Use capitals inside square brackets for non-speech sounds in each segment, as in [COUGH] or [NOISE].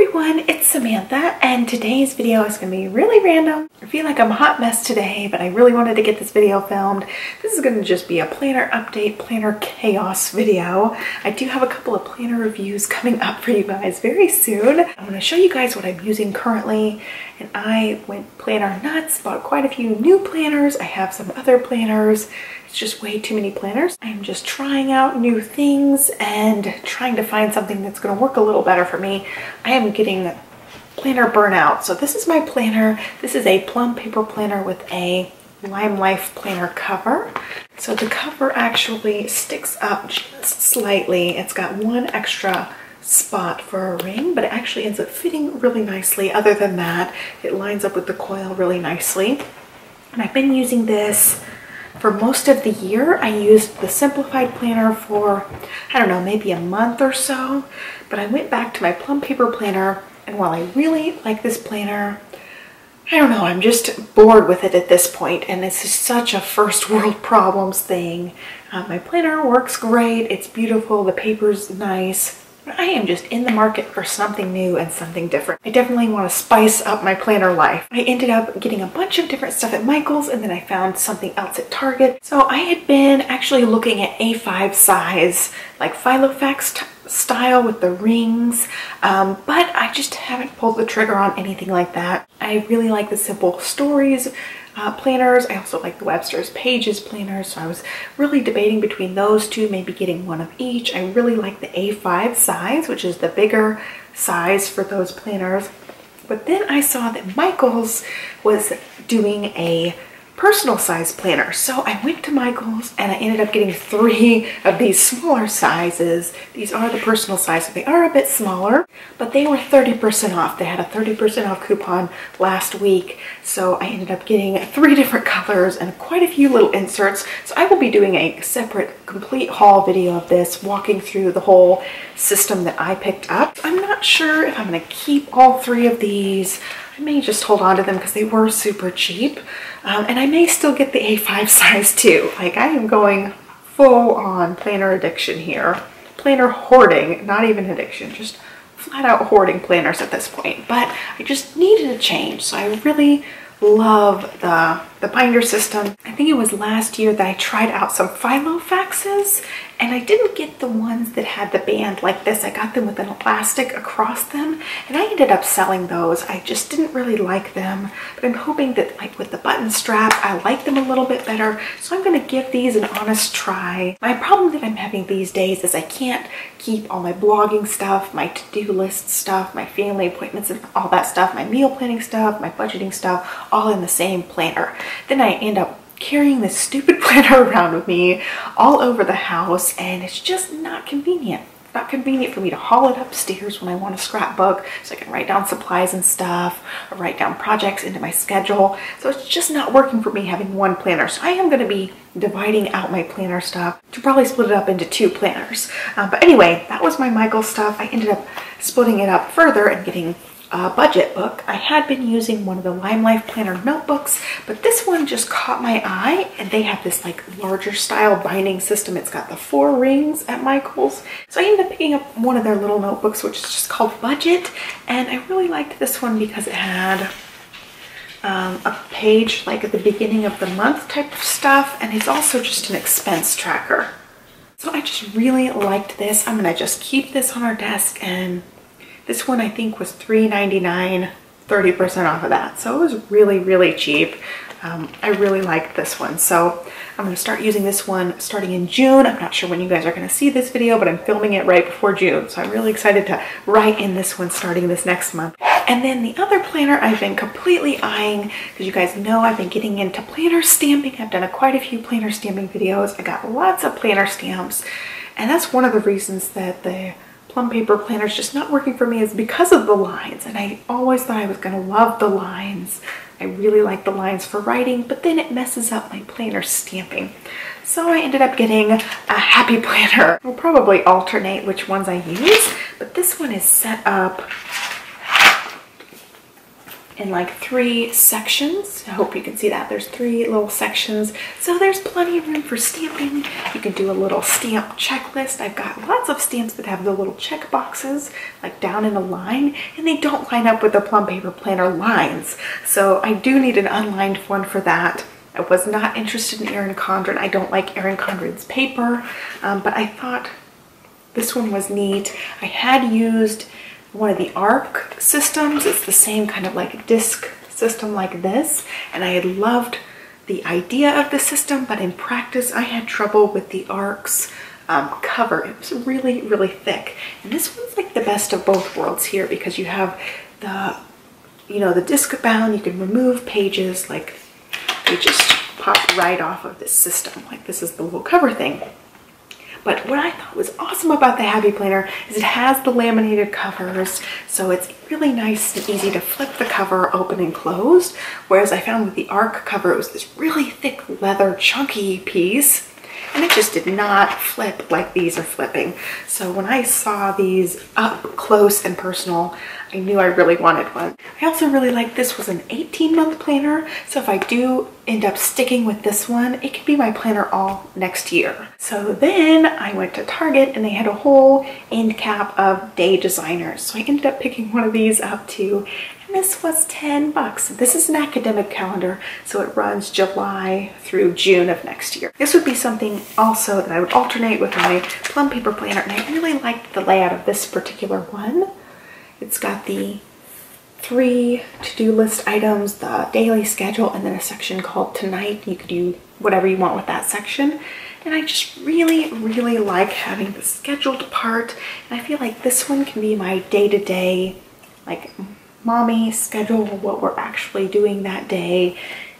everyone, [LAUGHS] it's Samantha and today's video is going to be really random. I feel like I'm a hot mess today, but I really wanted to get this video filmed. This is going to just be a planner update, planner chaos video. I do have a couple of planner reviews coming up for you guys very soon. I'm going to show you guys what I'm using currently and I went planner nuts, bought quite a few new planners. I have some other planners. It's just way too many planners. I'm just trying out new things and trying to find something that's going to work a little better for me. I am getting planner burnout. So this is my planner. This is a plum paper planner with a Lime Life planner cover. So the cover actually sticks up just slightly. It's got one extra spot for a ring, but it actually ends up fitting really nicely. Other than that, it lines up with the coil really nicely. And I've been using this for most of the year. I used the simplified planner for, I don't know, maybe a month or so, but I went back to my plum paper planner and while I really like this planner, I don't know, I'm just bored with it at this point and it's such a first world [LAUGHS] problems thing. Uh, my planner works great, it's beautiful, the paper's nice, I am just in the market for something new and something different. I definitely want to spice up my planner life. I ended up getting a bunch of different stuff at Michael's and then I found something else at Target. So I had been actually looking at A5 size, like Filofax style with the rings, um, but I just haven't pulled the trigger on anything like that. I really like the simple stories uh, planners. I also like the Webster's Pages planners. So I was really debating between those two, maybe getting one of each. I really like the A5 size, which is the bigger size for those planners. But then I saw that Michaels was doing a personal size planner. So I went to Michael's and I ended up getting three of these smaller sizes. These are the personal size, so they are a bit smaller, but they were 30% off. They had a 30% off coupon last week. So I ended up getting three [LAUGHS] different colors and quite a few little inserts. So I will be doing a separate complete haul video of this, walking through the whole system that I picked up. I'm not sure if I'm gonna keep all three of these. I may just hold on to them because they were super cheap. Um, and I may still get the A5 [LAUGHS] size too. Like I am going full on planner addiction here. Planner hoarding, not even addiction, just flat out hoarding planners at this point. But I just needed a change. So I really love the, the binder system. I think it was last year that I tried out some Filofaxes and I didn't get the ones that had the band like this. I got them with an elastic across them and I ended up selling those. I just didn't really like them, but I'm hoping that like with the button strap, I like them a little bit better. So I'm gonna give these an honest try. My problem that I'm having these days is I can't keep all my blogging stuff, my to-do list stuff, my family appointments and all that stuff, my meal planning stuff, my budgeting stuff, all in the same planner. Then I end up carrying this stupid [LAUGHS] planner around with me all over the house and it's just not convenient. Not convenient for me to haul it upstairs when I want to scrapbook so I can write down supplies and stuff or write down projects into my schedule. So it's just not working for me having one planner. So I am going to be dividing out my planner stuff to probably split it up into two planners. Uh, but anyway, that was my Michael stuff. I ended up splitting it up further and getting uh, budget book. I had been using one of the Lime Life Planner notebooks, but this one just caught my eye and they have this like larger style binding system. It's got the four rings at Michael's. So I ended up picking up one of their little notebooks, which is just called Budget. And I really liked this one because it had um, a page like at the beginning of the month type of stuff. And it's also just an expense tracker. So I just really liked this. I'm gonna just keep this on our desk and this one I think was $3.99, 30% off of that. So it was really, really cheap. Um, I really liked this one. So I'm gonna start using this one starting in June. I'm not sure when you guys are gonna see this video, but I'm filming it right before June. So I'm really excited to write in this one starting this next month. And then the other planner I've been completely eyeing, because you guys know I've been getting into planner stamping. I've done a, quite a few planner stamping videos. I got lots of planner stamps. And that's one of the reasons that the plum paper planner is just not working for me is because of the lines. And I always thought I was gonna love the lines. I really like the lines for writing, but then it messes up my planner stamping. So I ended up getting a happy [LAUGHS] planner. I'll probably alternate which ones I use, but this one is set up in like three sections. I hope you can see that. There's three little sections. So there's plenty of room for stamping. You can do a little stamp checklist. I've got lots of stamps that have the little check boxes like down in a line and they don't line up with the plum paper planner lines. So I do need an unlined one for that. I was not interested in Erin Condren. I don't like Erin Condren's paper, um, but I thought this one was neat. I had used one of the ARC systems. It's the same kind of like a disc system like this. And I had loved the idea of the system, but in practice, I had trouble with the ARC's um, cover. It was really, really thick. And this one's like the best of both worlds here because you have the, you know, the disc bound, you can remove pages, like they just pop right off of this system. Like this is the little cover thing. But what I thought was awesome about the Happy Planner is it has the laminated covers, so it's really nice and easy to flip the cover open and closed. Whereas I found with the ARC cover, it was this really thick leather chunky piece and it just did not flip like these are flipping. So when I saw these up close and personal, I knew I really wanted one. I also really like this was an 18 month planner. So if I do end up sticking with this one, it could be my planner all next year. So then I went to Target and they had a whole end cap of day designers. So I ended up picking one of these up too. And this was 10 bucks. This is an academic calendar, so it runs July through June of next year. This would be something also that I would alternate with my plum paper planner, and I really liked the layout of this particular one. It's got the three to-do list items, the daily schedule, and then a section called Tonight. You could do whatever you want with that section. And I just really, really like having the scheduled part. And I feel like this one can be my day-to-day, -day, like mommy schedule what we're actually doing that day.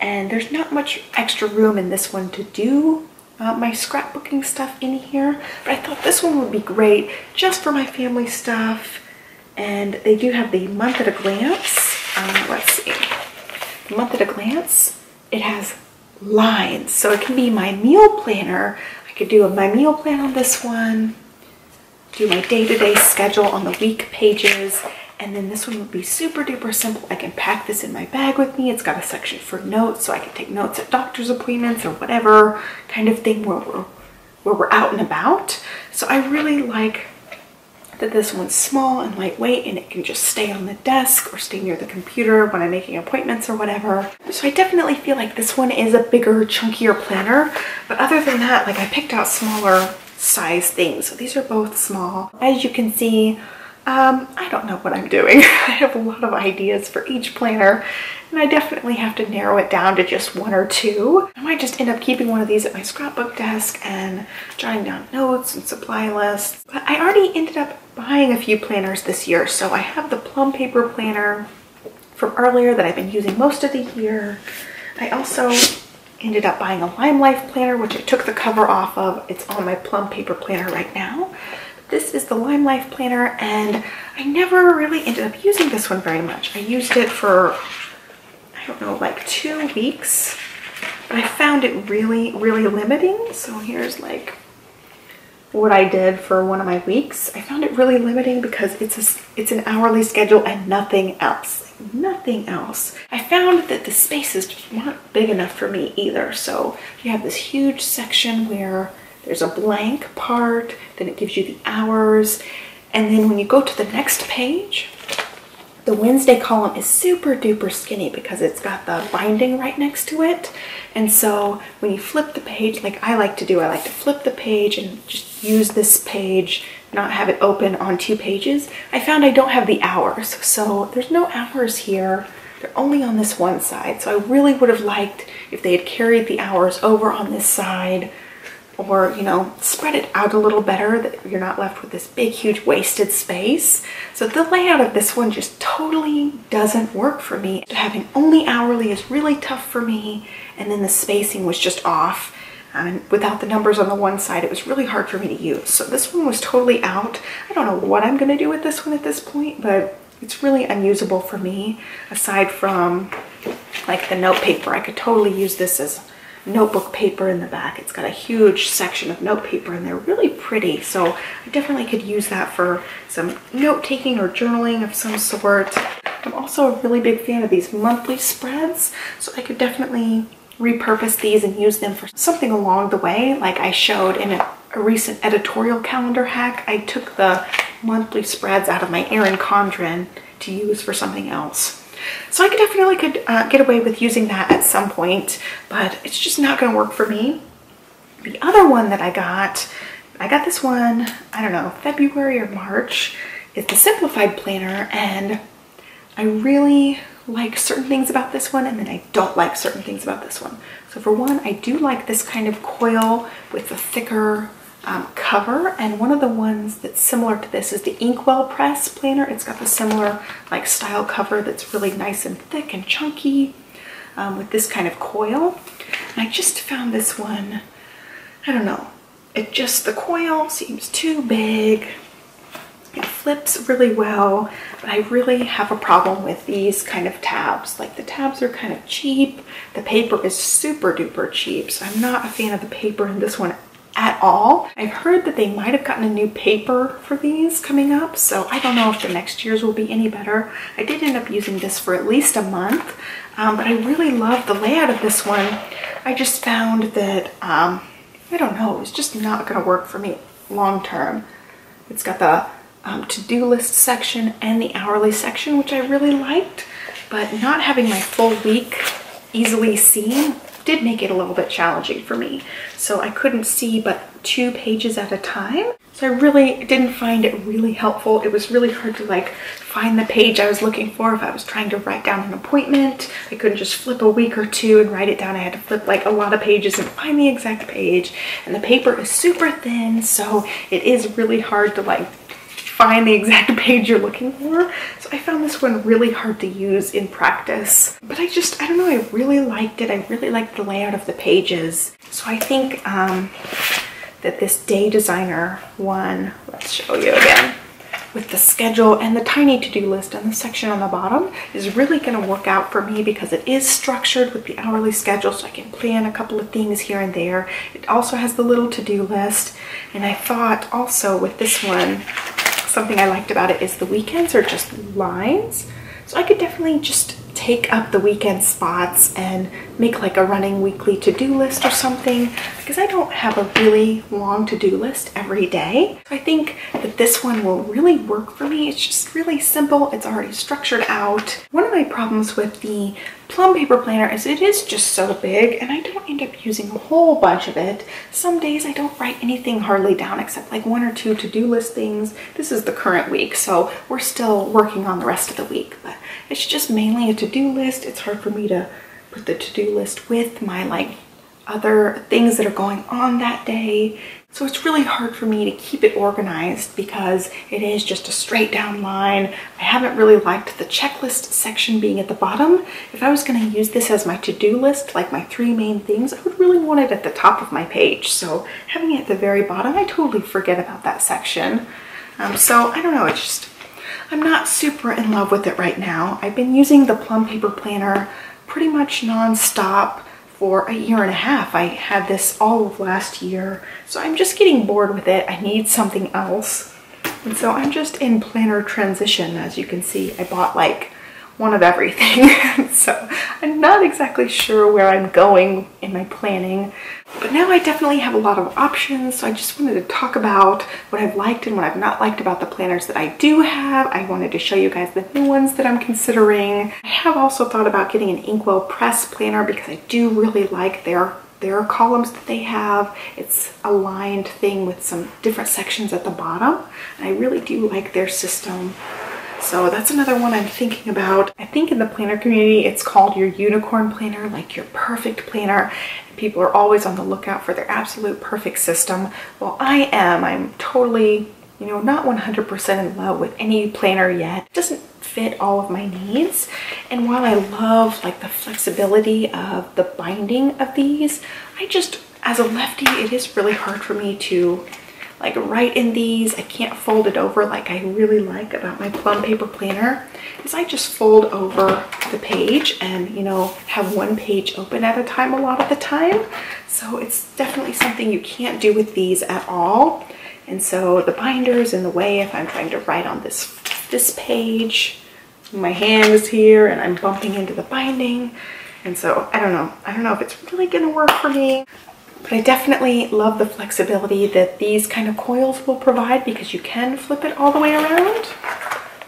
And there's not much extra room in this one to do uh, my scrapbooking stuff in here. But I thought this one would be great just for my family stuff and they do have the month at a glance. Um, let's see. The month at a glance, it has lines. So it can be my meal planner. I could do my meal plan on this one, do my day-to-day -day schedule on the week pages, and then this one would be super duper simple. I can pack this in my bag with me. It's got a section for notes, so I can take notes at doctor's appointments or whatever kind of thing where we're, where we're out and about. So I really like that this one's small and lightweight and it can just stay on the desk or stay near the computer when I'm making appointments or whatever. So I definitely feel like this one is a bigger, chunkier planner. But other than that, like I picked out smaller size things. So these are both small. As you can see, um, I don't know what I'm doing. [LAUGHS] I have a lot of ideas for each planner and I definitely have to narrow it down to just one or two. I might just end up keeping one of these at my scrapbook desk and jotting down notes and supply lists. But I already ended up buying a few planners this year. So I have the plum paper planner from earlier that I've been using most of the year. I also ended up buying a Lime Life planner, which I took the cover off of. It's on my plum paper planner right now. This is the Lime Life planner and I never really ended up using this one very much. I used it for, I don't know, like two weeks. But I found it really, really limiting. So here's like what I did for one of my weeks. I found it really limiting because it's a, it's an hourly schedule and nothing else. Nothing else. I found that the spaces just weren't big enough for me either. So you have this huge section where there's a blank part, then it gives you the hours. And then when you go to the next page, the Wednesday column is super duper skinny because it's got the binding right next to it. And so when you flip the page, like I like to do, I like to flip the page and just use this page, not have it open on two pages. I found I don't have the hours. So there's no hours here. They're only on this one side. So I really would have liked if they had carried the hours over on this side or, you know, spread it out a little better that you're not left with this big, huge wasted space. So the layout of this one just totally doesn't work for me. Having only hourly is really tough for me. And then the spacing was just off. And without the numbers on the one side, it was really hard for me to use. So this one was totally out. I don't know what I'm gonna do with this one at this point, but it's really unusable for me aside from like the note paper. I could totally use this as notebook paper in the back. It's got a huge section of note paper and they're really pretty. So I definitely could use that for some note taking or journaling of some sort. I'm also a really big fan of these monthly spreads, so I could definitely repurpose these and use them for something along the way. Like I showed in a, a recent editorial calendar hack, I took the monthly spreads out of my Erin Condren to use for something else. So I could definitely could uh, get away with using that at some point, but it's just not gonna work for me. The other one that I got, I got this one, I don't know, February or March. It's the Simplified Planner and I really like certain things about this one and then I don't like certain things about this one. So for one, I do like this kind of coil with the thicker um, cover and one of the ones that's similar to this is the Inkwell Press planner. It's got the similar like style cover that's really nice and thick and chunky um, with this kind of coil. And I just found this one, I don't know, it just, the coil seems too big it flips really well, but I really have a problem with these kind of tabs. Like the tabs are kind of cheap. The paper is super duper cheap. So I'm not a fan of the paper in this one at all. I've heard that they might have gotten a new paper for these coming up, so I don't know if the next year's will be any better. I did end up using this for at least a month, um, but I really love the layout of this one. I just found that, um, I don't know, it's just not gonna work for me long term. It's got the um, to-do list section and the hourly section, which I really liked, but not having my full week easily seen did make it a little bit challenging for me. So I couldn't see but two pages at a time. So I really didn't find it really helpful. It was really hard to like find the page I was looking for if I was trying to write down an appointment. I couldn't just flip a week or two and write it down. I had to flip like a lot of pages and find the exact page. And the paper is super thin, so it is really hard to like find the exact [LAUGHS] page you're looking for. So I found this one really hard to use in practice. But I just, I don't know, I really liked it. I really liked the layout of the pages. So I think um, that this Day Designer one, let's show you again, with the schedule and the tiny to-do list and the section on the bottom is really going to work out for me because it is structured with the hourly schedule so I can plan a couple of things here and there. It also has the little to-do list and I thought also with this one something I liked about it is the weekends are just lines. So I could definitely just take up the weekend spots and make like a running weekly to-do list or something because I don't have a really long to-do list every day. So I think that this one will really work for me. It's just really simple. It's already structured out. One of my problems with the plum paper planner is it is just so big and I don't end up using a whole bunch of it. Some days I don't write anything hardly down except like one or two to-do list things. This is the current week, so we're still working on the rest of the week, but it's just mainly a to-do list. It's hard for me to put the to-do list with my like other things that are going on that day. So it's really hard for me to keep it organized because it is just a straight down line. I haven't really liked the checklist section being at the bottom. If I was gonna use this as my to-do list, like my three main things, I would really want it at the top of my page. So having it at the very bottom, I totally forget about that section. Um, so I don't know, it's just, I'm not super in love with it right now. I've been using the Plum Paper Planner pretty much non-stop for a year and a half. I had this all of last year, so I'm just getting bored with it. I need something else. And so I'm just in planner transition. As you can see, I bought like one of everything. [LAUGHS] so I'm not exactly sure where I'm going in my planning, but now I definitely have a lot of options. So I just wanted to talk about what I've liked and what I've not liked about the planners that I do have. I wanted to show you guys the new ones that I'm considering. I have also thought about getting an Inkwell Press planner because I do really like their their columns that they have. It's a lined thing with some different sections at the bottom. And I really do like their system. So that's another one I'm thinking about. I think in the planner community, it's called your unicorn planner, like your perfect planner. People are always on the lookout for their absolute perfect system. Well, I am. I'm totally, you know, not 100% in love with any planner yet. It doesn't fit all of my needs. And while I love like the flexibility of the binding of these, I just, as a lefty, it is really hard for me to like write in these. I can't fold it over like I really like about my plum paper planner is I just fold over the page and you know have one page open at a time a lot of the time. So it's definitely something you can't do with these at all. And so the binder's in the way if I'm trying to write on this this page. my hand is here and I'm bumping into the binding. And so I don't know. I don't know if it's really gonna work for me. But I definitely love the flexibility that these kind of coils will provide because you can flip it all the way around.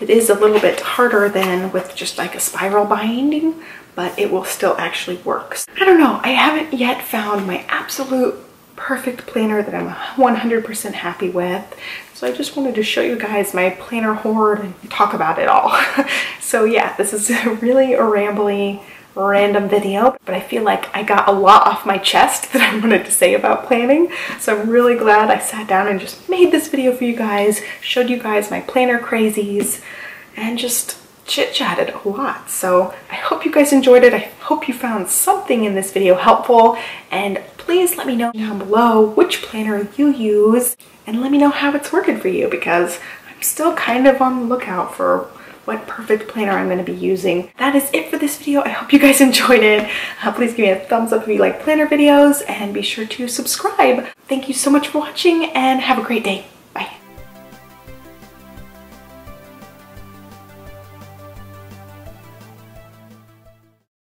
It is a little bit harder than with just like a spiral binding, but it will still actually work. I don't know, I haven't yet found my absolute perfect planner that I'm 100% happy with. So I just wanted to show you guys my planner hoard and talk about it all. [LAUGHS] so yeah, this is [LAUGHS] really a rambly, random video, but I feel like I got a lot off my chest [LAUGHS] that I wanted to say about planning. So I'm really glad I sat down and just made this video for you guys, showed you guys my planner crazies, and just chit-chatted a lot. So I hope you guys enjoyed it. I hope you found something in this video helpful, and please let me know down below which planner you use, and let me know how it's working for you, because I'm still kind of on the lookout for what perfect planner I'm going to be using. That is it for this video. I hope you guys [LAUGHS] enjoyed it. Uh, please give me a thumbs up if you like planner videos and be sure to subscribe. Thank you so much for watching and have a great day.